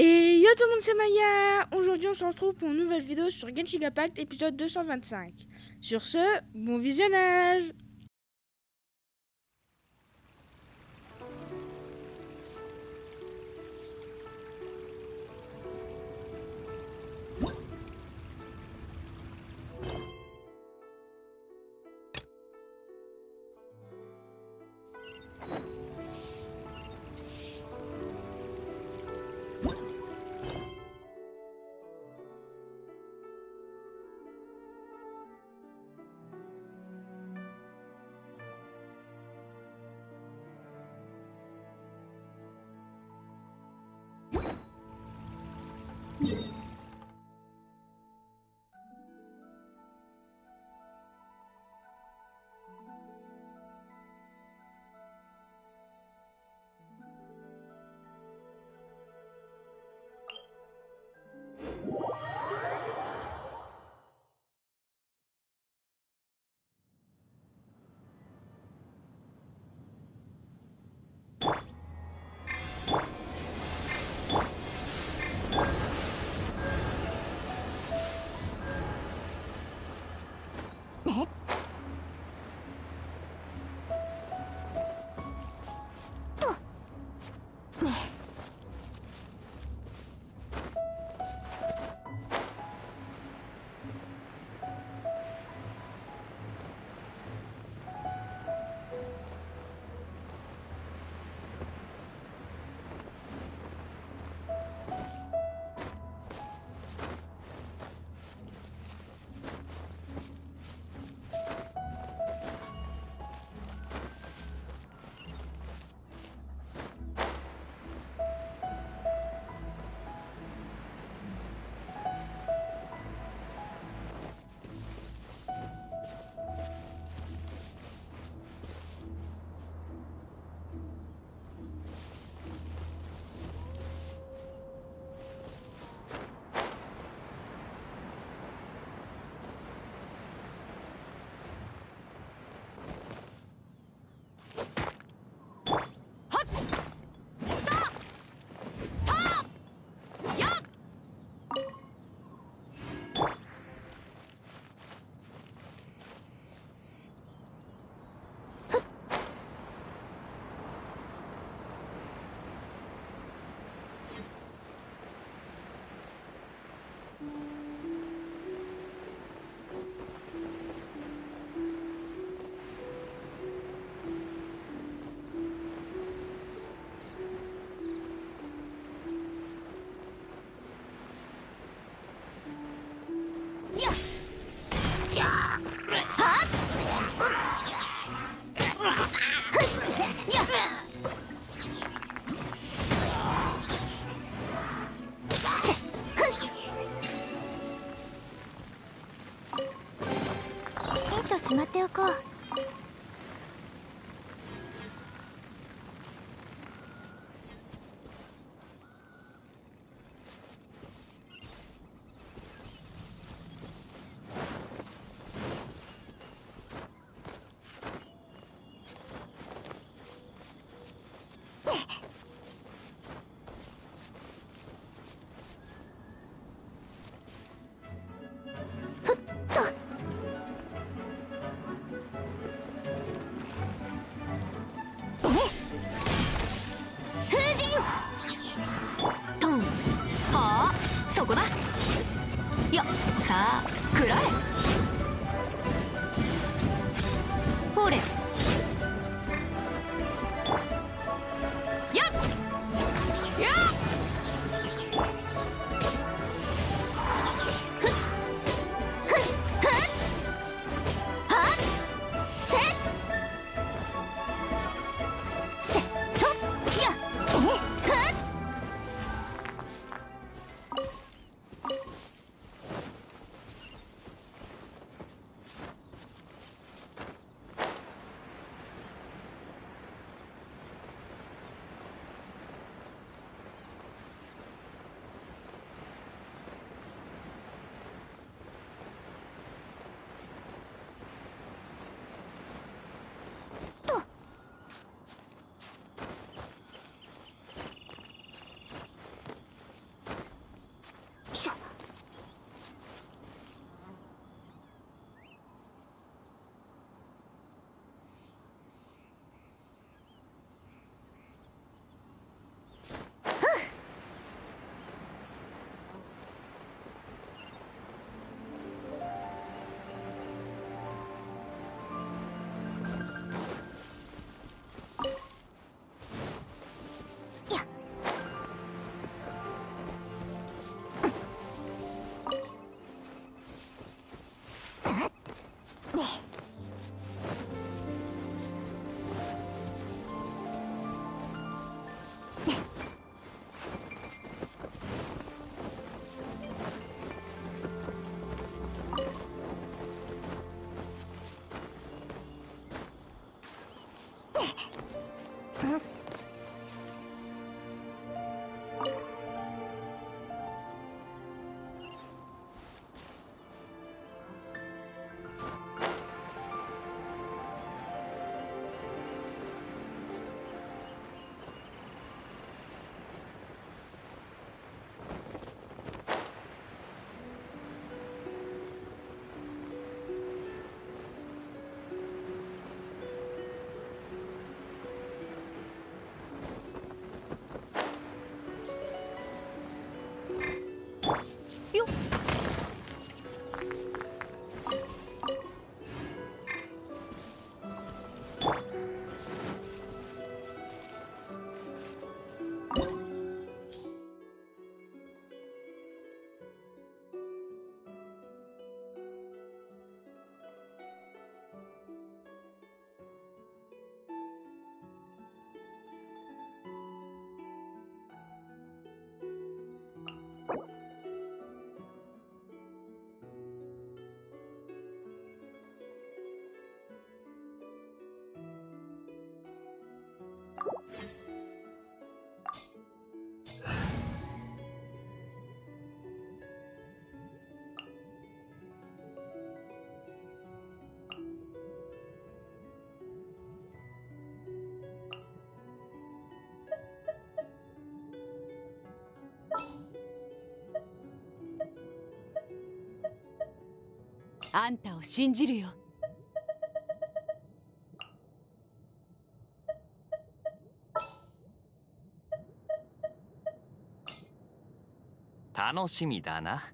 Et yo tout le monde, c'est Maya Aujourd'hui, on se retrouve pour une nouvelle vidéo sur Genshin Impact, épisode 225. Sur ce, bon visionnage 哟。あんたを信じるよ。楽しみだな。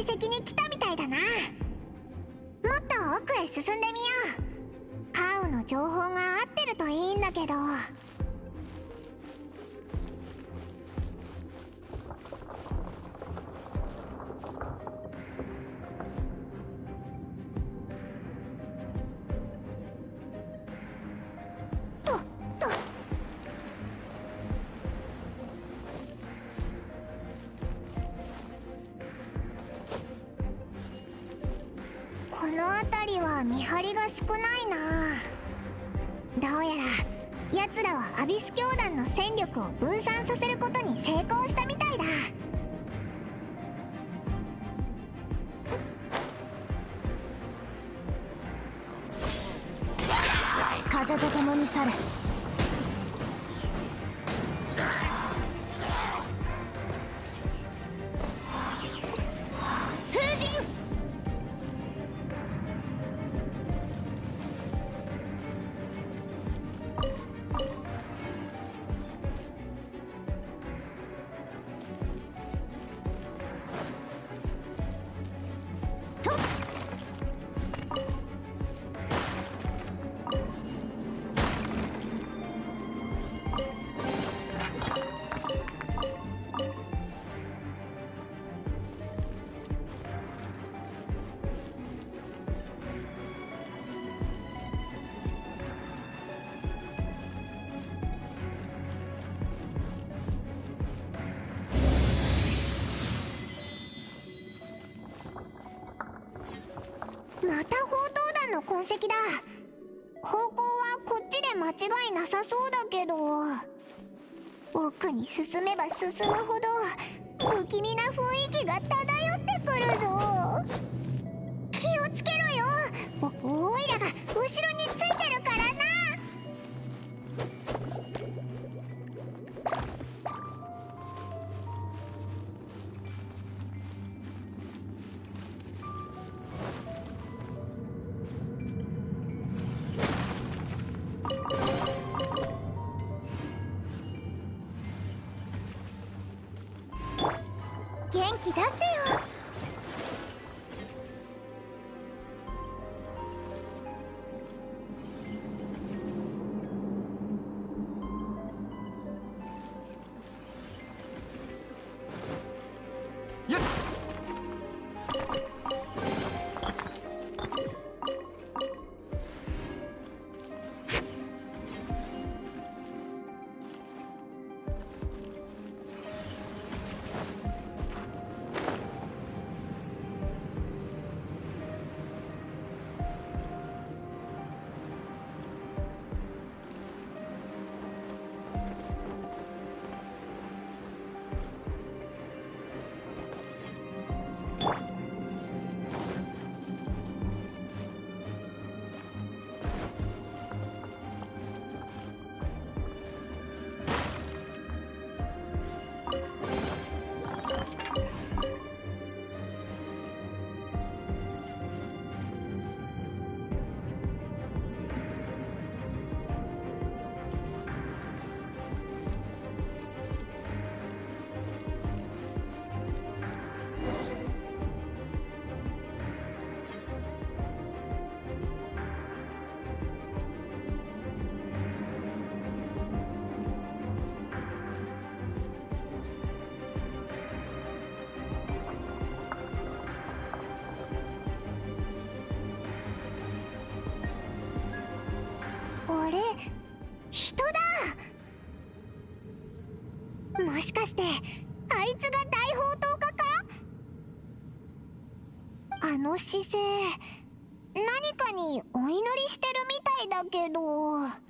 遺跡に来たこの辺りは見張りが少ないな。どうやら奴らはアビス教団の戦力を分散させることに成功したみたいだ。風と共に去る痕跡だ。方向はこっちで間違いなさそうだけど。奥に進めば進むほど不気味な雰囲元気出してもしかしてあいつが大砲塔家か？あの姿勢何かにお祈りしてるみたいだけど。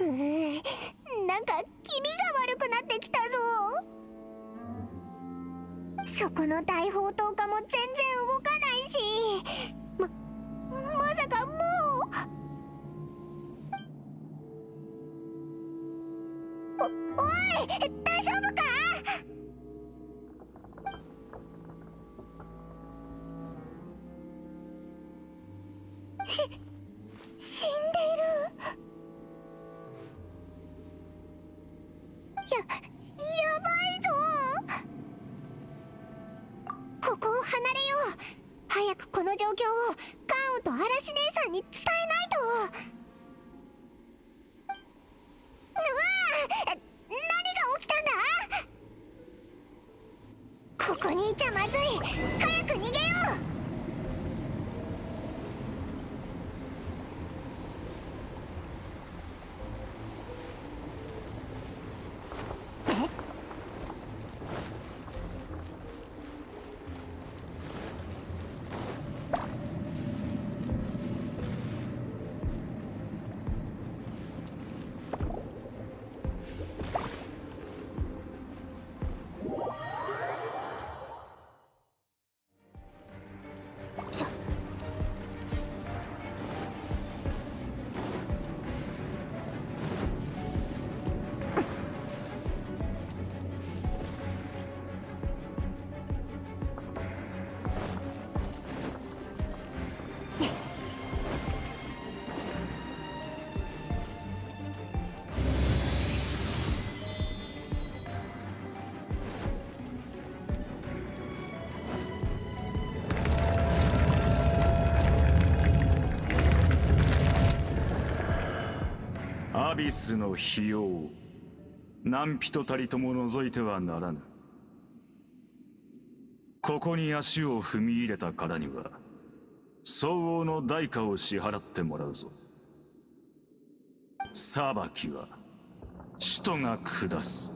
うん。なんか気味が悪くなってきたぞ。そこの大砲塔下も全然動かないし。ままさかもう。おおい大丈夫か？アビスの費用何人たりとも除いてはならぬ。ここに足を踏み入れたからには相応の代価を支払ってもらうぞ。裁きは使徒が下す。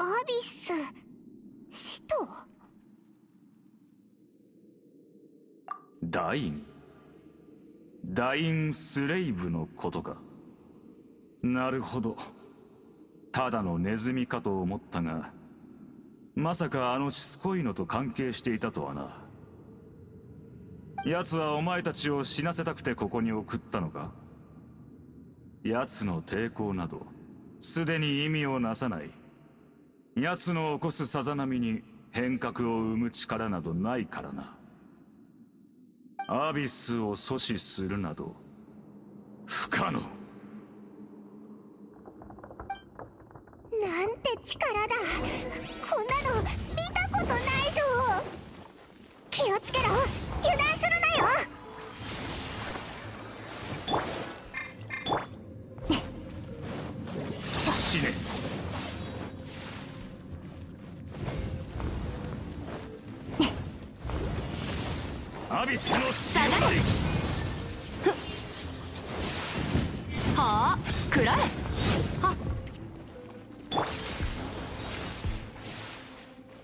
アビス使徒？ダインダインスレイブのことか。なるほど。ただのネズミかと思ったがまさかあのしつこいのと関係していたとはな。奴はお前たちを死なせたくてここに送ったのか。奴の抵抗などすでに意味をなさない。奴の起こすさざ波に変革を生む力などないからな。アビスを阻止するなど不可能。なんて力だ。こんなの見たことないぞ。気をつけろ。油断するなよ。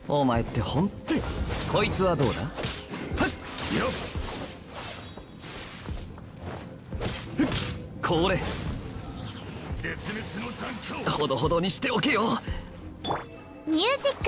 お前って本当にこいつはどうだ？よこれ。絶滅の残響。ほどほどにしておけよ。ミュージック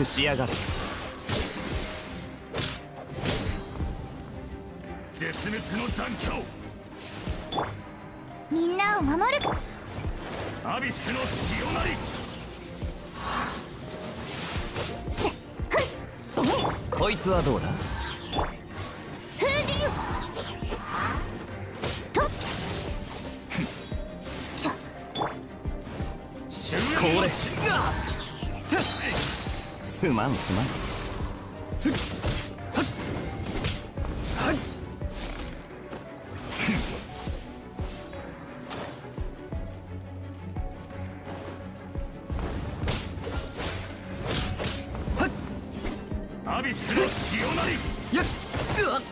くしやがれ。絶滅の残響。みんなを守る。アビスの潮なり。こいつはどうだ？風神と。ちょ終これすまんすまん。アビスの潮なり。やっ。うわっ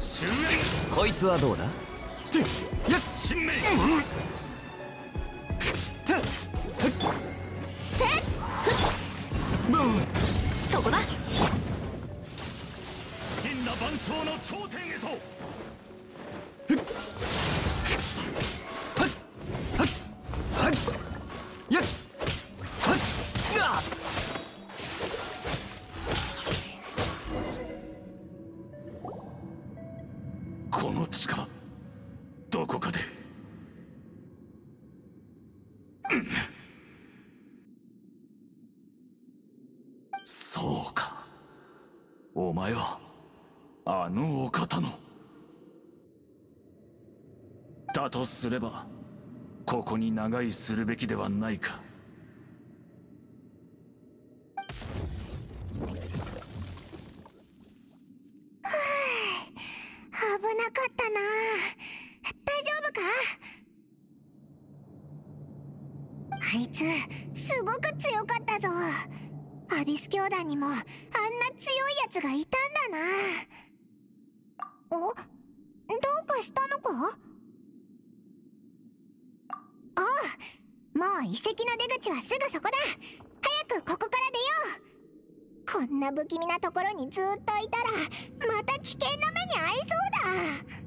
終焉こいつはどうだ？そこだ。神羅万象の頂点へと。とすればここに長居するべきではないか。危なかったな。大丈夫か？あいつすごく強かったぞ。アビス教団にもあんな強いやつがいたんだな。お？どうかしたのかああもう遺跡の出口はすぐそこだ。早くここから出よう。こんな不気味なところにずっといたらまた危険な目に遭いそうだ。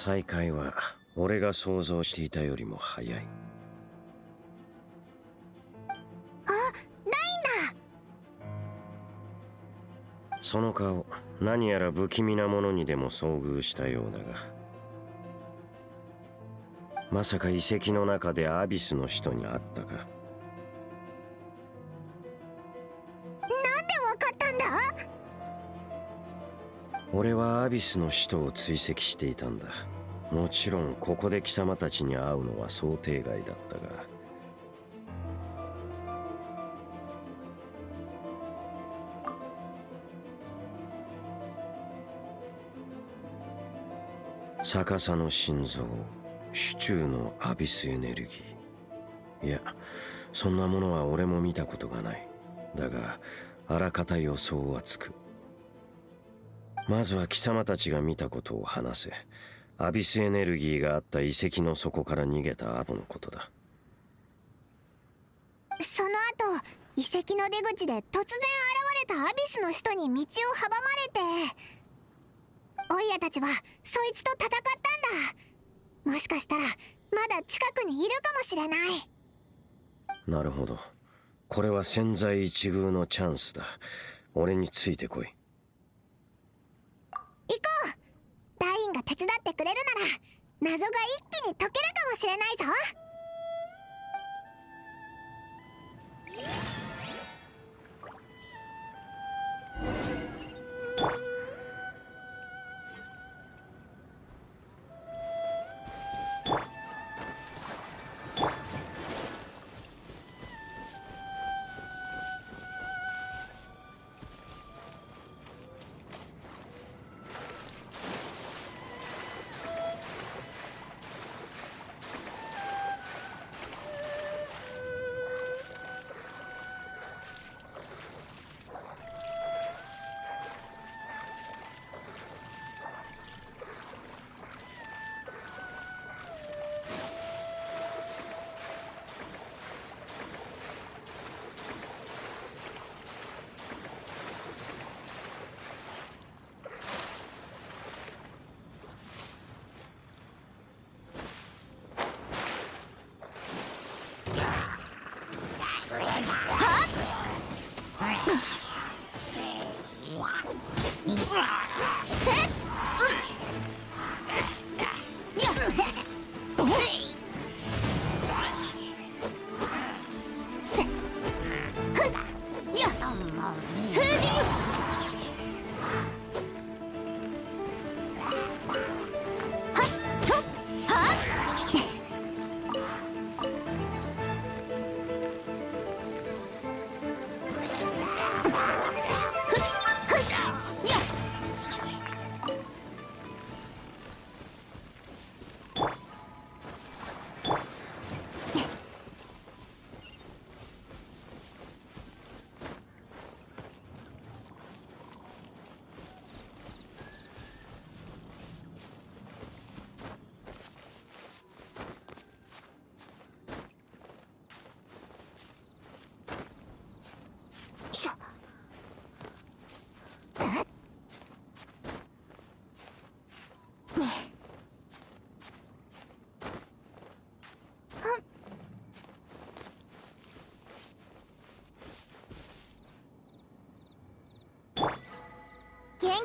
再会は俺が想像していたよりも早い。ないんだ。その顔何やら不気味なものにでも遭遇したようだがまさか遺跡の中でアビスの人に会ったか俺はアビスの使徒を追跡していたんだ。もちろんここで貴様たちに会うのは想定外だったが。逆さの心臓手中のアビスエネルギー。いやそんなものは俺も見たことがない。だがあらかた予想はつく。まずは貴様たちが見たことを話せ。アビスエネルギーがあった遺跡の底から逃げた後のことだ。その後遺跡の出口で突然現れたアビスの人に道を阻まれて。オイラたちはそいつと戦ったんだ。もしかしたらまだ近くにいるかもしれない。なるほど。これは千載一遇のチャンスだ。俺についてこい行こう。ダインが手伝ってくれるなら謎が一気に解けるかもしれないぞ。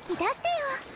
気出してよ。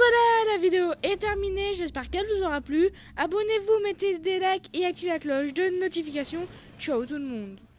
Voilà, la vidéo est terminée, j'espère qu'elle vous aura plu. Abonnez-vous, mettez des likes et activez la cloche de notification. Ciao tout le monde